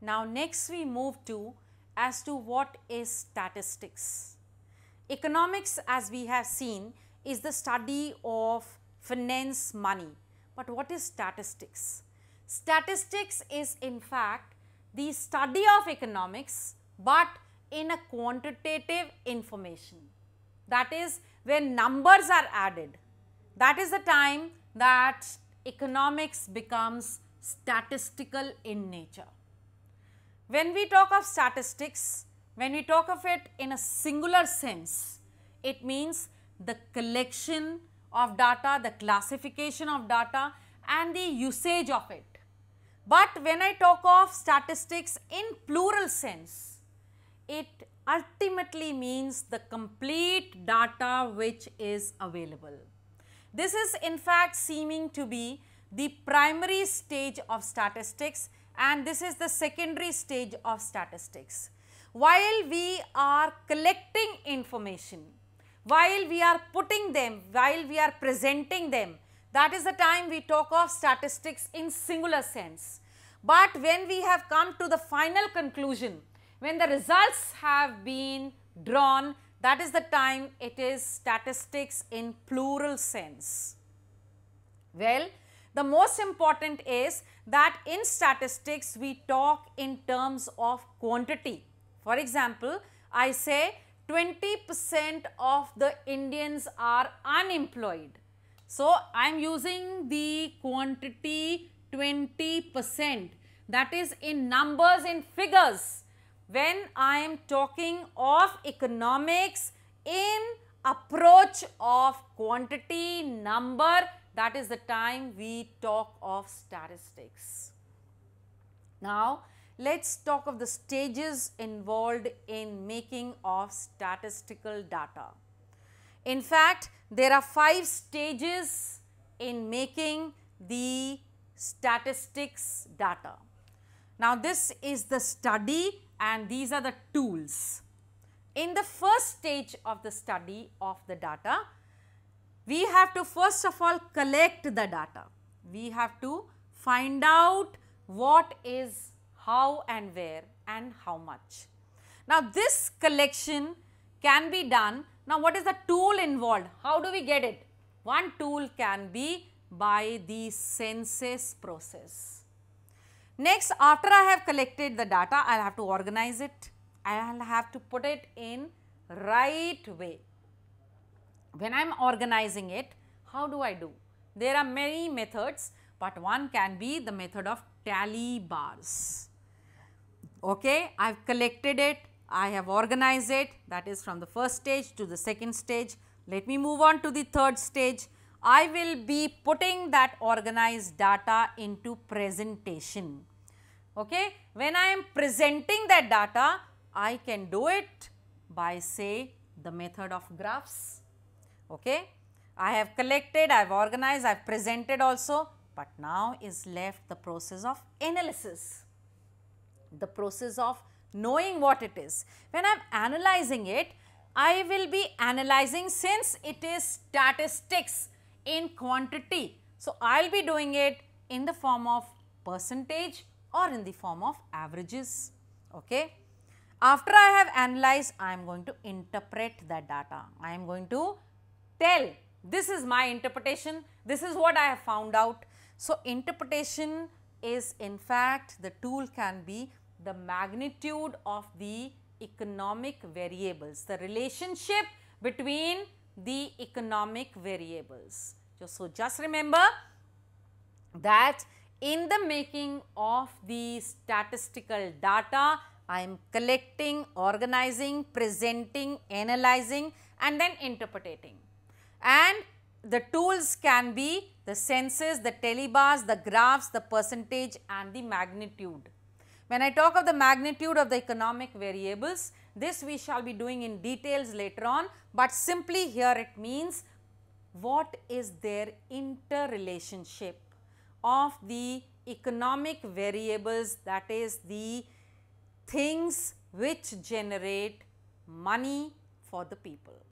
Now, next we move to as to what is statistics. Economics as we have seen is the study of finance money, but what is statistics? Statistics is in fact the study of economics, but in a quantitative information that is when numbers are added that is the time that economics becomes statistical in nature. When we talk of statistics, when we talk of it in a singular sense, it means the collection of data, the classification of data and the usage of it. But when I talk of statistics in plural sense, it ultimately means the complete data which is available. This is in fact seeming to be the primary stage of statistics and this is the secondary stage of statistics. While we are collecting information, while we are putting them, while we are presenting them, that is the time we talk of statistics in singular sense. But when we have come to the final conclusion, when the results have been drawn, that is the time it is statistics in plural sense. Well, the most important is that in statistics we talk in terms of quantity. For example, I say 20 percent of the Indians are unemployed. So, I am using the quantity 20 percent that is in numbers in figures. When I am talking of economics in approach of quantity number that is the time we talk of statistics. Now, let us talk of the stages involved in making of statistical data. In fact, there are 5 stages in making the statistics data. Now, this is the study and these are the tools. In the first stage of the study of the data, we have to first of all collect the data. We have to find out what is how and where and how much. Now, this collection can be done. Now, what is the tool involved? How do we get it? One tool can be by the census process. Next, after I have collected the data, I will have to organize it. I will have to put it in right way when I am organizing it, how do I do? There are many methods, but one can be the method of tally bars. Okay, I have collected it, I have organized it that is from the first stage to the second stage. Let me move on to the third stage. I will be putting that organized data into presentation. Okay, when I am presenting that data, I can do it by say the method of graphs okay. I have collected, I have organized, I have presented also, but now is left the process of analysis, the process of knowing what it is. When I am analyzing it, I will be analyzing since it is statistics in quantity. So, I will be doing it in the form of percentage or in the form of averages. Okay. After I have analyzed, I am going to interpret that data. I am going to tell this is my interpretation, this is what I have found out. So, interpretation is in fact the tool can be the magnitude of the economic variables, the relationship between the economic variables. So, just remember that in the making of the statistical data, I am collecting, organizing, presenting, analyzing and then interpreting and the tools can be the census, the tally bars, the graphs, the percentage and the magnitude. When I talk of the magnitude of the economic variables, this we shall be doing in details later on, but simply here it means what is their interrelationship of the economic variables that is the things which generate money for the people.